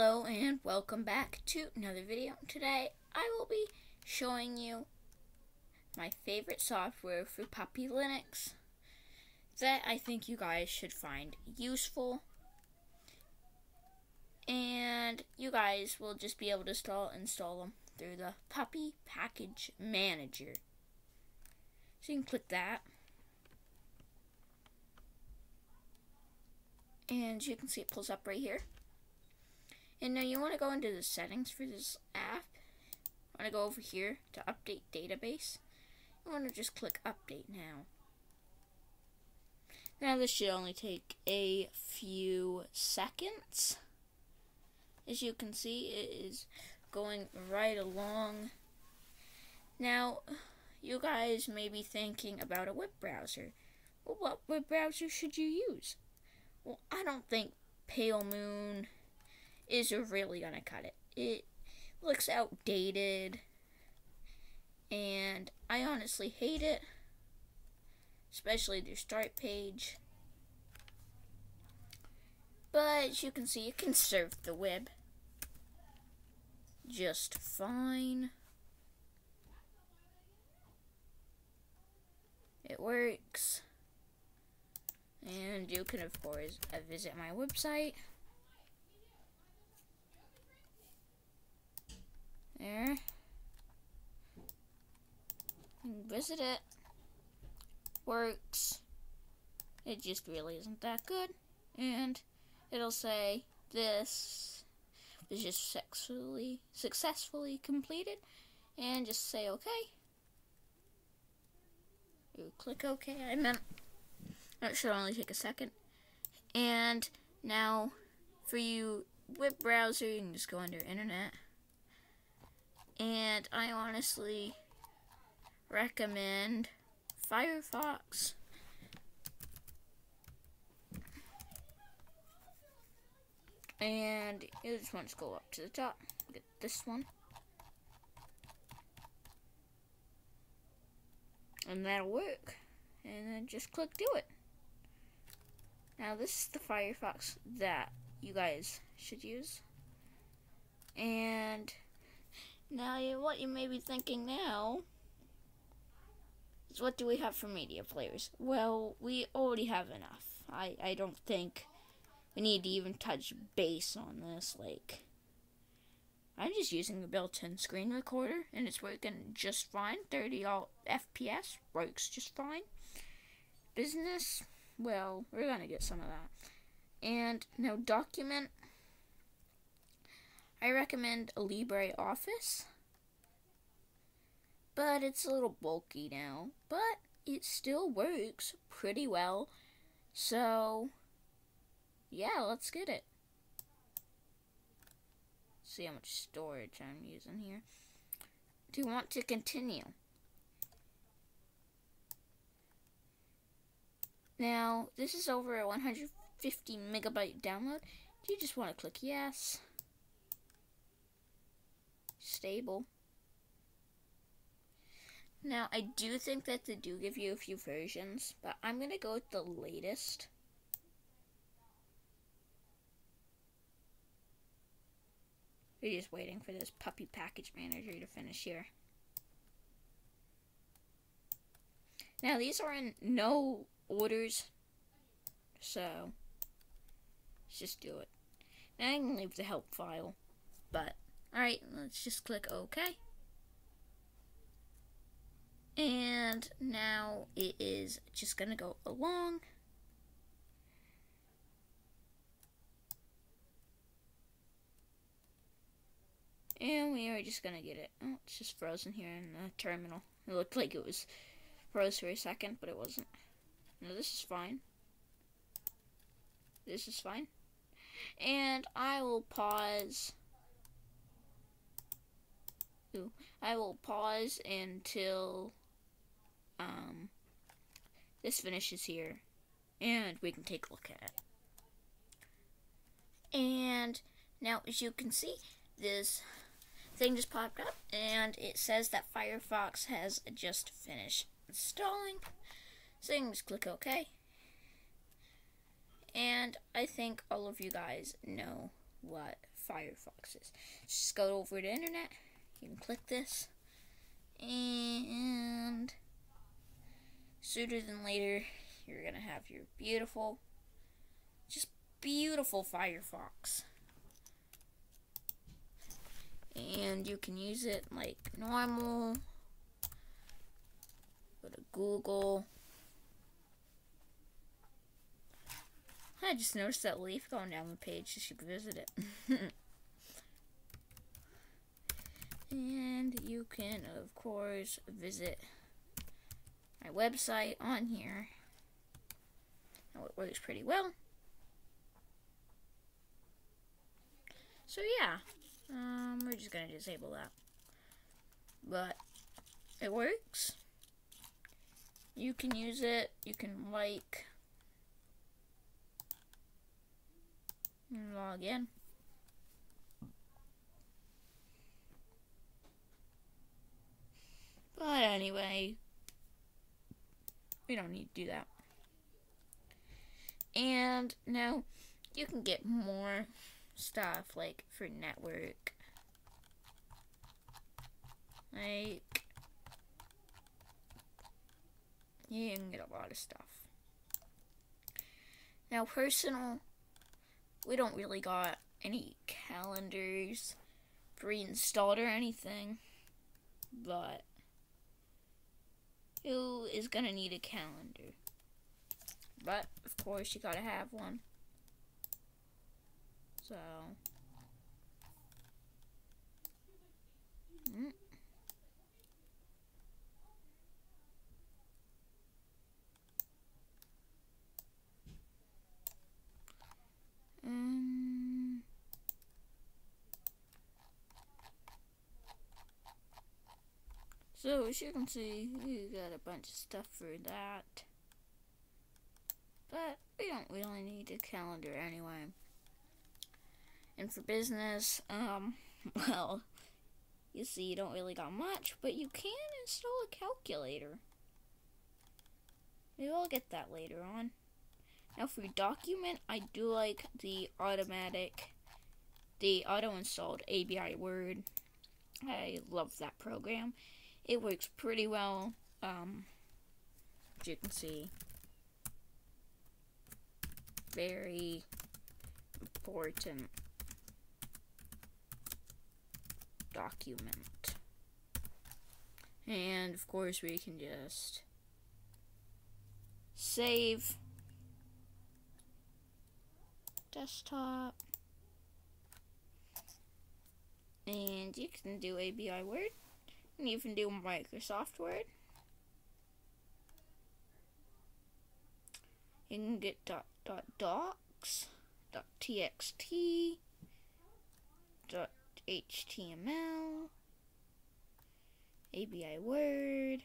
Hello and welcome back to another video. Today I will be showing you my favorite software for Puppy Linux that I think you guys should find useful. And you guys will just be able to install install them through the Puppy Package Manager. So you can click that. And you can see it pulls up right here. And now you want to go into the settings for this app. I want to go over here to update database. You want to just click update now. Now this should only take a few seconds. As you can see, it is going right along. Now, you guys may be thinking about a web browser. Well, what web browser should you use? Well, I don't think Pale Moon is really gonna cut it. It looks outdated, and I honestly hate it, especially their start page. But as you can see, it can serve the web just fine. It works. And you can, of course, uh, visit my website. There. Visit it. Works. It just really isn't that good. And it'll say this was just successfully successfully completed. And just say okay. You click OK. I meant that should only take a second. And now for you web browser, you can just go under internet. And I honestly recommend Firefox. And you just want to go up to the top, get this one. And that'll work. And then just click do it. Now this is the Firefox that you guys should use. And now, what you may be thinking now is what do we have for media players? Well, we already have enough. I, I don't think we need to even touch base on this. Like, I'm just using the built-in screen recorder, and it's working just fine. 30 all FPS works just fine. Business, well, we're gonna get some of that. And now document I recommend a LibreOffice, but it's a little bulky now, but it still works pretty well. So, yeah, let's get it. See how much storage I'm using here. Do you want to continue? Now, this is over a 150 megabyte download. Do you just want to click yes? Stable. Now, I do think that they do give you a few versions, but I'm going to go with the latest. We're just waiting for this puppy package manager to finish here. Now, these are in no orders, so let's just do it. Now, I can leave the help file, but Alright, let's just click OK. And now it is just going to go along. And we are just going to get it. Oh, it's just frozen here in the terminal. It looked like it was froze for a second, but it wasn't. No, this is fine. This is fine. And I will pause I will pause until um, this finishes here and we can take a look at it. And now as you can see, this thing just popped up and it says that Firefox has just finished installing. So you can just click OK. And I think all of you guys know what Firefox is. Just go over to the internet. You can click this, and sooner than later, you're gonna have your beautiful, just beautiful Firefox. And you can use it like normal. Go to Google. I just noticed that leaf going down the page. So you should visit it. and you can, of course, visit my website on here. Now it works pretty well. So yeah, um, we're just gonna disable that. But it works. You can use it. You can like log in. But anyway, we don't need to do that. And now you can get more stuff like for network. Like you can get a lot of stuff. Now personal we don't really got any calendars pre-installed or anything, but who is gonna need a calendar? But of course you gotta have one. So. Mm. Um, so as you can see, we got a bunch of stuff for that. But we don't really need a calendar anyway. And for business, um, well, you see you don't really got much, but you can install a calculator. We will get that later on. Now for document, I do like the automatic, the auto-installed AbiWord. I love that program. It works pretty well, um, as you can see. Very important document. And of course we can just save desktop. And you can do AbiWord. Can even do Microsoft Word. You can get dot, dot docs, dot txt, dot html, AbiWord.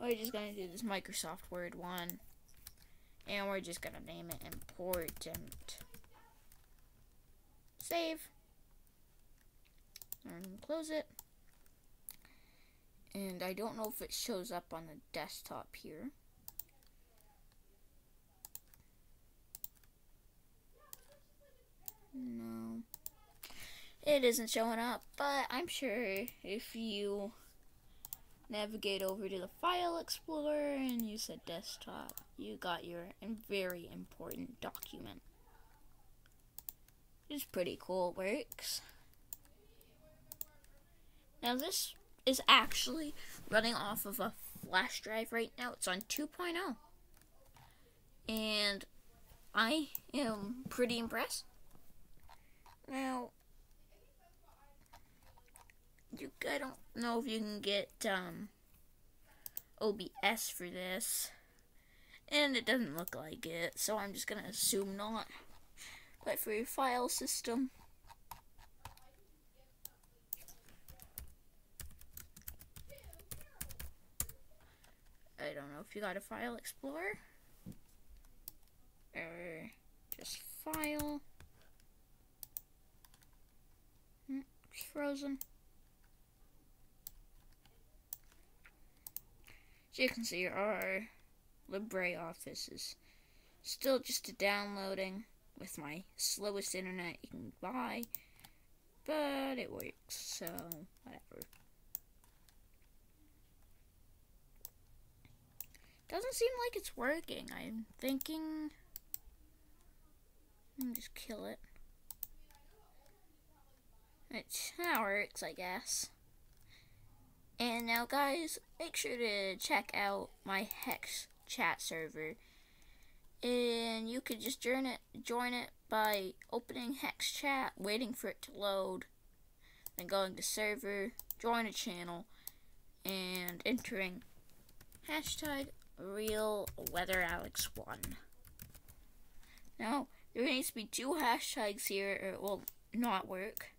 We're just going to do this Microsoft Word one. And we're just going to name it important. Save. And close it. And I don't know if it shows up on the desktop here. No. It isn't showing up, but I'm sure if you navigate over to the File Explorer and you said desktop, you got your very important document. It's pretty cool, it works. Now this is actually running off of a flash drive right now. It's on 2.0. And I am pretty impressed. Now, you I don't know if you can get um, OBS for this. And it doesn't look like it, so I'm just gonna assume not. But for your file system, don't know if you got a file explorer or just file. Hmm, it's frozen. So you can see our LibreOffice is Still just downloading with my slowest internet you can buy, but it works, so whatever. Doesn't seem like it's working. I'm thinking. Let me just kill it. It that works, I guess. And now, guys, make sure to check out my Hex chat server. And you could just join it, join it by opening HexChat, waiting for it to load, then going to server, join a channel, and entering hashtag real weather alex one. Now, there needs to be two hashtags here or it will not work.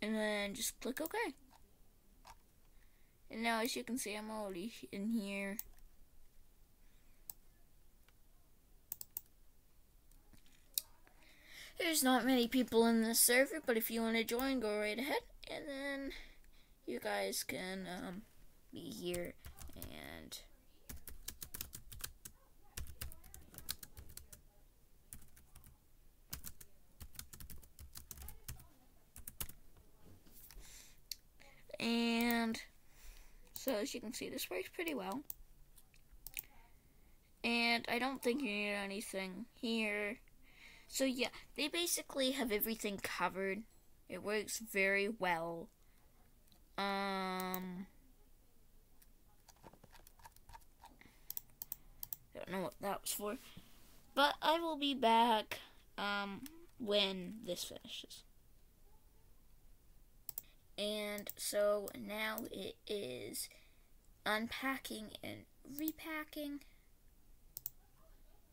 And then just click OK. And now as you can see I'm already in here. There's not many people in this server, but if you want to join, go right ahead. And then you guys can um, be here and and so as you can see this works pretty well. And I don't think you need anything here. So yeah they basically have everything covered. It works very well. Um don't know what that was for. But I will be back um, when this finishes. And so now it is unpacking and repacking.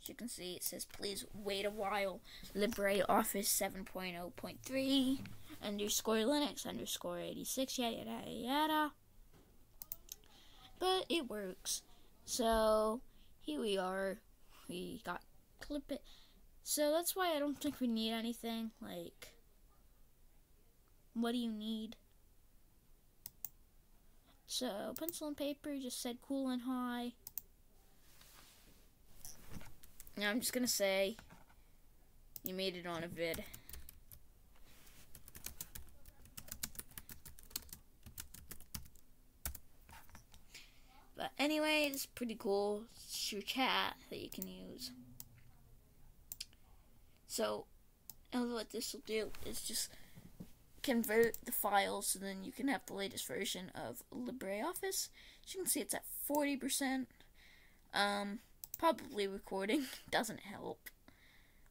As you can see, it says please wait a while. LibreOffice 7.0.3 underscore Linux underscore 86 yada yada yada. But it works. So here we are. We got ClipIt. So that's why I don't think we need anything. Like, what do you need? So, pencil and paper just said cool and high. Now I'm just gonna say, you made it on a vid. But anyway, it's pretty cool. It's your chat that you can use. So, what this will do is just convert the files so then you can have the latest version of LibreOffice. As you can see, it's at 40%. Um, probably recording doesn't help.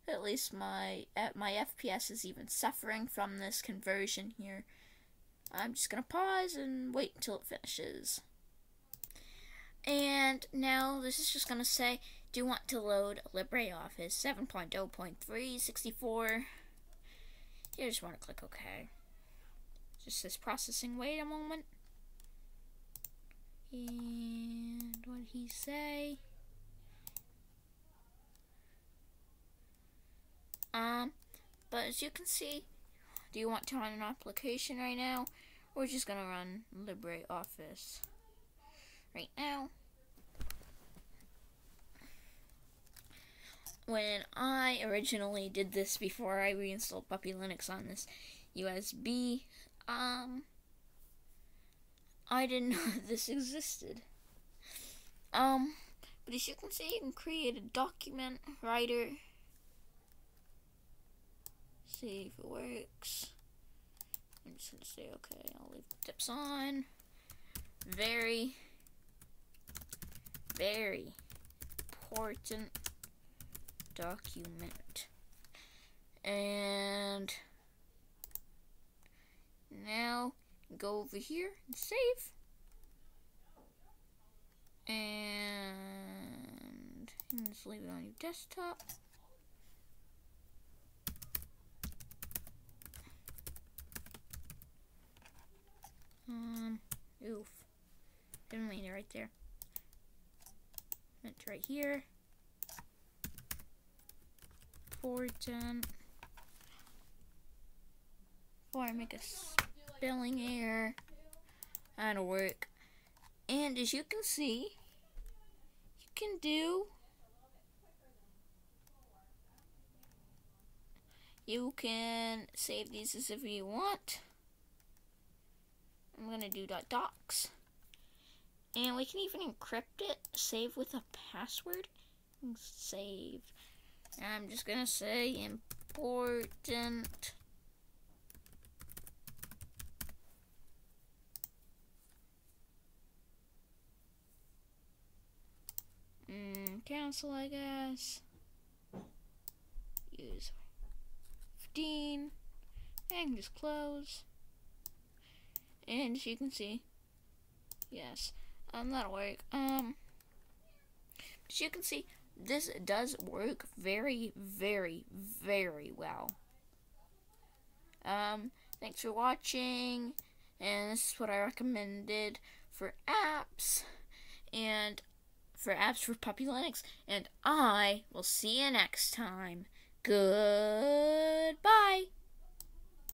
At least my at my FPS is even suffering from this conversion here. I'm just gonna pause and wait until it finishes. And now this is just going to say, do you want to load LibreOffice 7.0.3 64? You just want to click OK. Just says processing, wait a moment. And what did he say? Um, but as you can see, do you want to run an application right now? We're just gonna run LibreOffice right now. When I originally did this before I reinstalled Puppy Linux on this USB, um, I didn't know this existed. Um, but as you can see, you can create a document writer. See if it works. I'm just gonna say okay. I'll leave the tips on. Very very important document. And now go over here and save. And just leave it on your desktop. Um, oof. Didn't mean it right there right here. Important. Before I make a spelling error. That'll work. And as you can see, you can do you can save these as if you want. I'm going to do .docs. And we can even encrypt it, save with a password. Save. I'm just to say important Mm, cancel, I guess. Use 15. And just close. And as you can see, yes, um, that'll work. Um, as you can see, this does work very, very, very well. Um, thanks for watching, and this is what I recommended for apps. And for apps for Puppy Linux, and I will see you next time. Good.